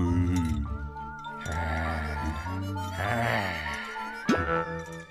음. 아, 아.